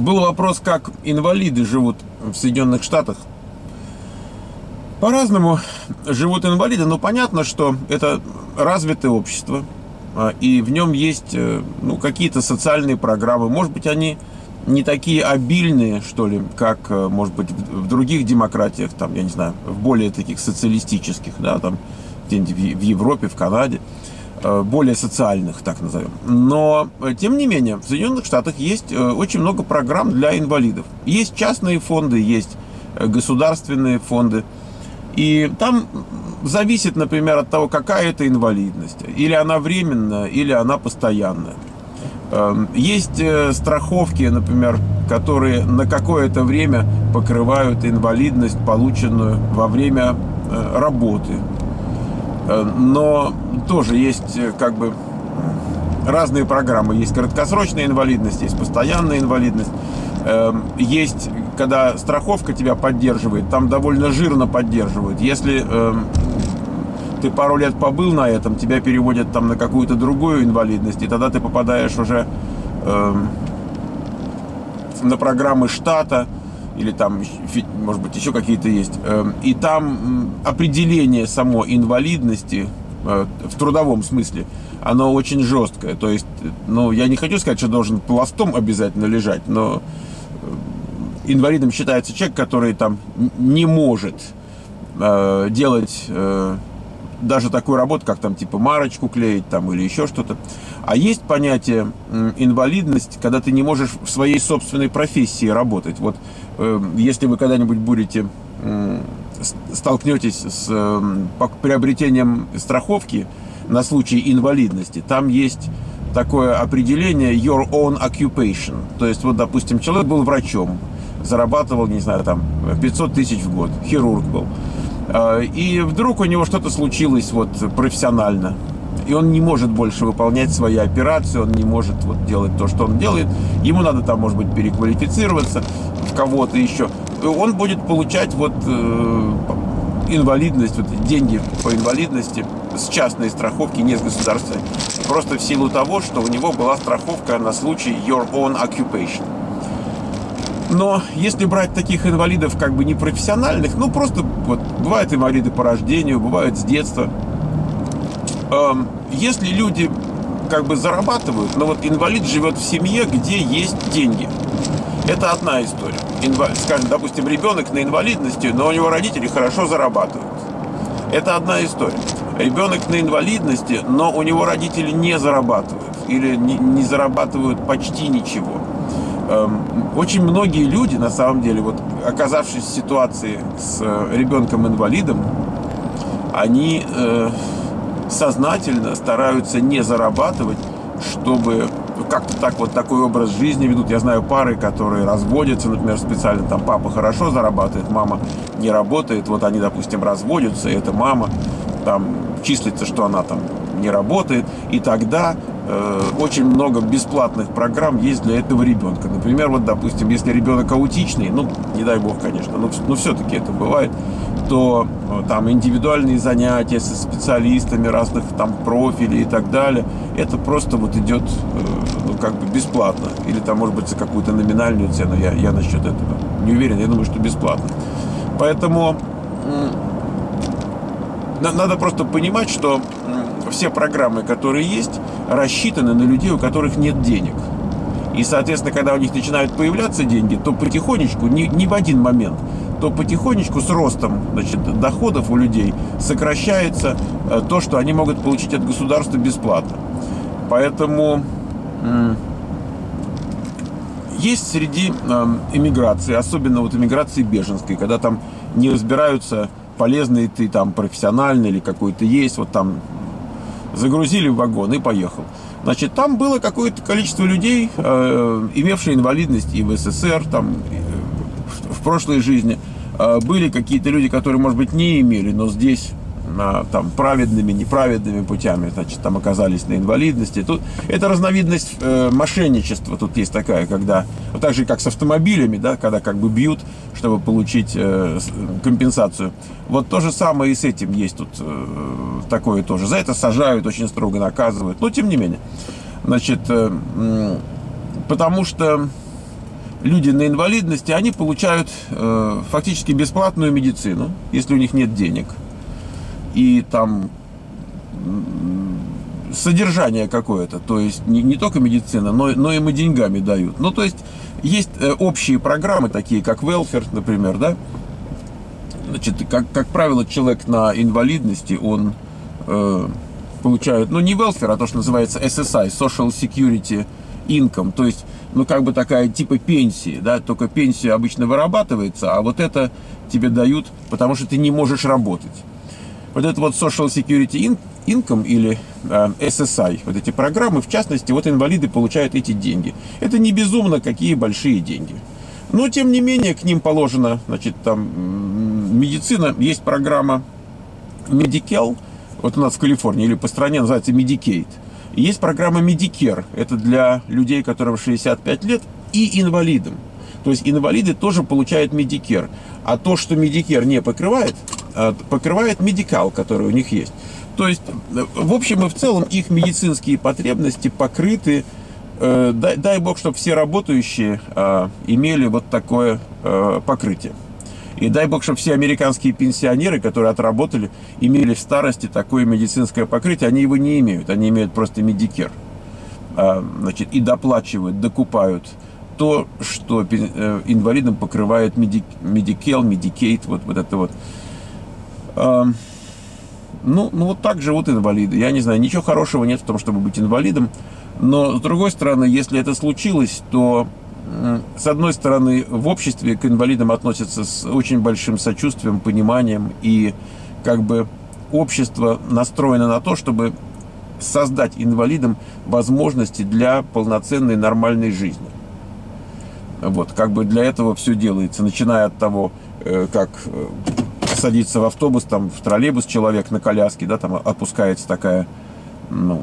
был вопрос, как инвалиды живут в Соединенных Штатах. По-разному живут инвалиды, но понятно, что это развитое общество, а, и в нем есть э, ну, какие-то социальные программы. Может быть, они не такие обильные, что ли, как, э, может быть, в других демократиях, там, я не знаю, в более таких социалистических, да, там, где-нибудь в Европе, в Канаде, более социальных, так назовем. Но, тем не менее, в Соединенных Штатах есть очень много программ для инвалидов. Есть частные фонды, есть государственные фонды. И там зависит, например, от того, какая это инвалидность. Или она временная, или она постоянная. Эм, есть э, страховки, например, которые на какое-то время покрывают инвалидность, полученную во время э, работы. Э, но тоже есть как бы разные программы. Есть краткосрочная инвалидность, есть постоянная инвалидность. Эм, есть, когда страховка тебя поддерживает, там довольно жирно поддерживают. Если эм, ты пару лет побыл на этом, тебя переводят там на какую-то другую инвалидность, и тогда ты попадаешь уже э, на программы штата, или там, может быть, еще какие-то есть. Э, и там определение само инвалидности э, в трудовом смысле, оно очень жесткое. То есть, ну, я не хочу сказать, что должен пластом обязательно лежать, но э, инвалидом считается человек, который там не может э, делать даже такую работу, как там типа марочку клеить там или еще что-то. А есть понятие инвалидность, когда ты не можешь в своей собственной профессии работать. Вот э, если вы когда-нибудь будете столкнетесь с э, приобретением страховки на случай инвалидности, там есть такое определение your own occupation. То есть, вот, допустим, человек был врачом, зарабатывал, не знаю, там 500 тысяч в год, хирург был. А, и вдруг у него что-то случилось вот профессионально. И он не может больше выполнять свои операции, он не может вот делать то, что он делает. Ему надо там, может быть, переквалифицироваться в кого-то еще. Он будет получать вот э, инвалидность, вот деньги по инвалидности с частной страховки, не с государственной. Просто в силу того, что у него была страховка на случай your own occupation. Но если брать таких инвалидов как бы непрофессиональных, ну просто вот бывают инвалиды по рождению, бывают с детства. Эм, если люди как бы зарабатывают, но вот инвалид живет в семье, где есть деньги. Это одна история. Инвалид, скажем, допустим, ребенок на инвалидности, но у него родители хорошо зарабатывают. Это одна история. Ребенок на инвалидности, но у него родители не зарабатывают или не, не зарабатывают почти ничего. Эм, очень многие люди, на самом деле, вот оказавшись в ситуации с э, ребенком-инвалидом, они э, сознательно стараются не зарабатывать, чтобы как-то так вот такой образ жизни ведут. Я знаю пары, которые разводятся, например, специально там папа хорошо зарабатывает, мама не работает, вот они, допустим, разводятся, и эта мама там числится, что она там не работает, и тогда очень много бесплатных программ есть для этого ребенка. Например, вот, допустим, если ребенок аутичный, ну, не дай бог, конечно, но, но все-таки это бывает, то э, там индивидуальные занятия со специалистами разных там профилей и так далее, это просто вот идет, э, ну, как бы бесплатно. Или там, может быть, за какую-то номинальную цену, я, я насчет этого не уверен, я думаю, что бесплатно. Поэтому надо просто понимать, что все программы, которые есть, рассчитаны на людей, у которых нет денег. И, соответственно, когда у них начинают появляться деньги, то потихонечку, не, не в один момент, то потихонечку с ростом значит, доходов у людей сокращается э, то, что они могут получить от государства бесплатно. Поэтому есть среди иммиграции, особенно вот иммиграции беженской, когда там не разбираются, полезный ты там профессиональный или какой-то есть, вот там загрузили в вагон и поехал. Значит, там было какое-то количество людей, э, имевшие инвалидность и в СССР, там, в, в прошлой жизни. Э, были какие-то люди, которые, может быть, не имели, но здесь там праведными, неправедными путями, значит, там оказались на инвалидности. Тут это разновидность э, мошенничества. Тут есть такая, когда вот так же как с автомобилями, да, когда как бы бьют, чтобы получить э, компенсацию. Вот то же самое и с этим есть тут э, такое тоже. За это сажают, очень строго наказывают. Но тем не менее, значит, э, потому что люди на инвалидности, они получают э, фактически бесплатную медицину, если у них нет денег. И там содержание какое-то, то есть не, не только медицина, но, но и деньгами дают. Ну, то есть есть э, общие программы, такие как welfare, например, да, значит, как, как правило, человек на инвалидности, он э, получает, ну, не welfare, а то, что называется SSI, Social Security Income, то есть, ну, как бы такая типа пенсии, да, только пенсия обычно вырабатывается, а вот это тебе дают, потому что ты не можешь работать. Вот это вот Social Security Income или э, SSI, вот эти программы, в частности, вот инвалиды получают эти деньги. Это не безумно какие большие деньги. Но, тем не менее, к ним положена, значит, там, медицина, есть программа Medicare, вот у нас в Калифорнии, или по стране называется Medicaid. есть программа Medicare, это для людей, которым 65 лет, и инвалидам. То есть инвалиды тоже получают Medicare. А то, что Medicare не покрывает, покрывает Медикал, который у них есть. То есть, э, в общем и в целом, их медицинские потребности покрыты Э, дай, бог, чтобы все работающие имели вот такое покрытие. И дай бог, чтобы все американские пенсионеры, которые отработали, имели в старости такое медицинское покрытие. Они его не имеют, они имеют просто Medicare. А, значит, и доплачивают, докупают то, что э, инвалидам покрывает Medi-Cal, Medicaid, вот, вот это вот. А, ну, ну, вот так живут инвалиды. Я не знаю, ничего хорошего нет в том, чтобы быть инвалидом. Но, с другой стороны, если это случилось, то, с одной стороны, в обществе к инвалидам относятся с очень большим сочувствием, пониманием, и как бы общество настроено на то, чтобы создать инвалидам возможности для полноценной нормальной жизни. Вот, как бы для этого все делается, начиная от того, э, как э, садится в автобус, там, в троллейбус человек на коляске, да, там опускается такая, ну,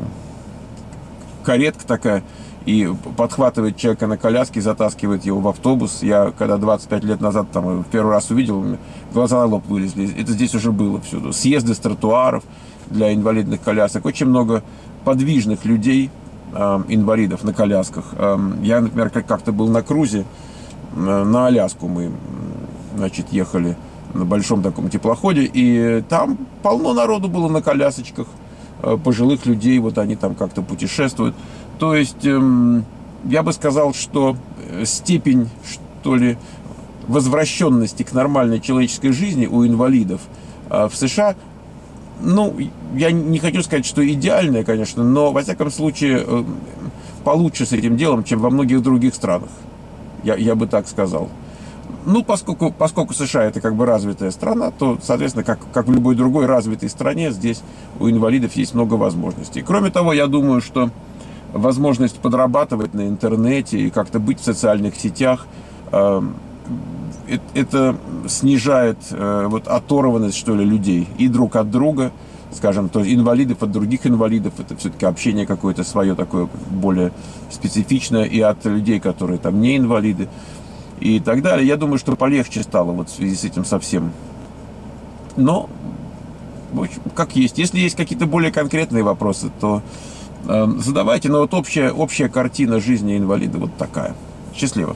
каретка такая, и подхватывает человека на коляске, затаскивает его в автобус. Я, когда 25 лет назад там в первый раз увидел, глаза на лоб вылезли. Это здесь уже было всюду. Съезды с тротуаров для инвалидных колясок. Очень много подвижных людей, э, инвалидов на колясках. Э, я, например, как-то был на крузе э, на Аляску. Мы, значит, ехали на большом таком теплоходе, и там полно народу было на колясочках. Э, пожилых людей, вот они там как-то путешествуют. То есть эм, я бы сказал, что э, степень, что ли, возвращенности к нормальной человеческой жизни у инвалидов э, в США, ну, я не хочу сказать, что идеальная, конечно, но, во всяком случае, получше с этим делом, чем во многих других странах. Я, я бы так сказал. Ну, поскольку, поскольку США это как бы развитая страна, то, соответственно, как, как в любой другой развитой стране, здесь у инвалидов есть много возможностей. Кроме того, я думаю, что возможность подрабатывать на интернете и как-то быть в социальных сетях, э, это снижает э, вот оторванность, что ли, людей и друг от друга, скажем, то есть инвалидов от других инвалидов, это все-таки общение какое-то свое такое более специфичное, и от людей, которые там не инвалиды и так далее. Я думаю, что полегче стало вот в связи с этим совсем. Но, в общем, как есть. Если есть какие-то более конкретные вопросы, то э, задавайте. Но вот общая, общая картина жизни инвалида вот такая. Счастливо.